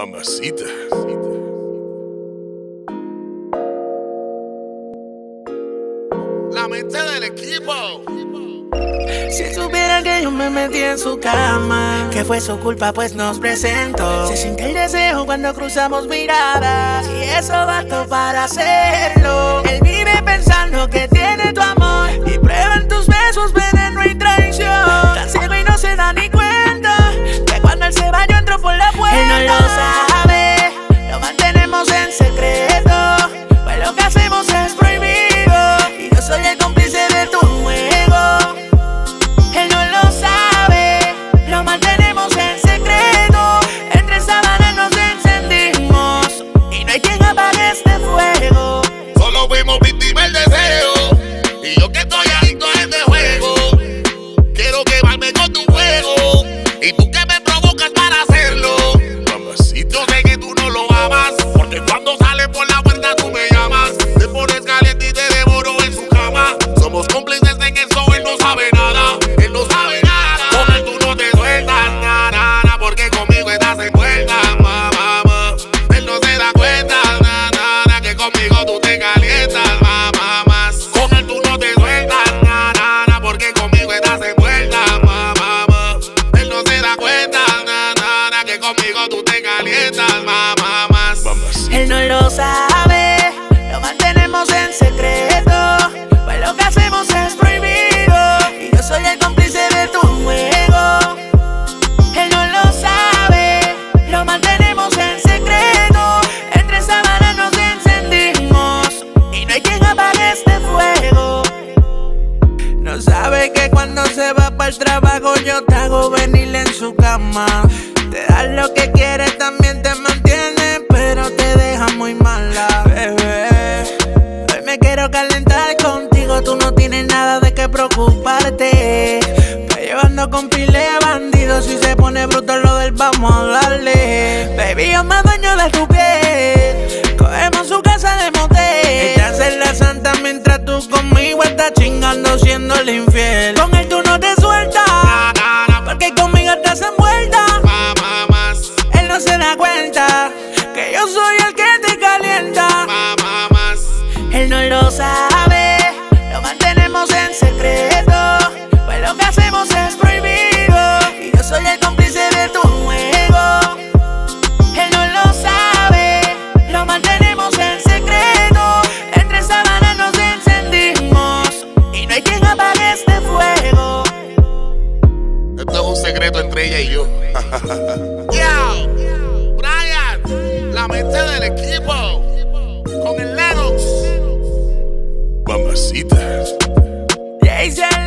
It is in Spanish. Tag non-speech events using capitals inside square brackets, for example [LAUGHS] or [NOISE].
Mamacita. La mente del equipo. Si supieran que yo me metí en su cama, que fue su culpa, pues nos presentó. Se siente el deseo cuando cruzamos miradas, y eso bastó para hacerlo. Él vive pensando que no lo sabe, lo mantenemos en secreto. Pues lo que hacemos es prohibido y yo soy el cómplice de tu juego. Él no lo sabe, lo mantenemos en secreto. Entre sábanas nos encendimos y no hay quien apague este fuego. No sabe que cuando se va para el trabajo yo te hago venir en su cama. Te da lo que calentar contigo, tú no tienes nada de qué preocuparte. Estoy llevando con pile de bandidos, si se pone bruto lo del vamos a darle. Baby, yo me dueño de tu piel, cogemos su casa de motel. Ella hace la santa mientras tú conmigo estás chingando secreto entre ella y yo. [LAUGHS] Yo, Brian, la mente del equipo. Con el Lennox. Mamacita. Jason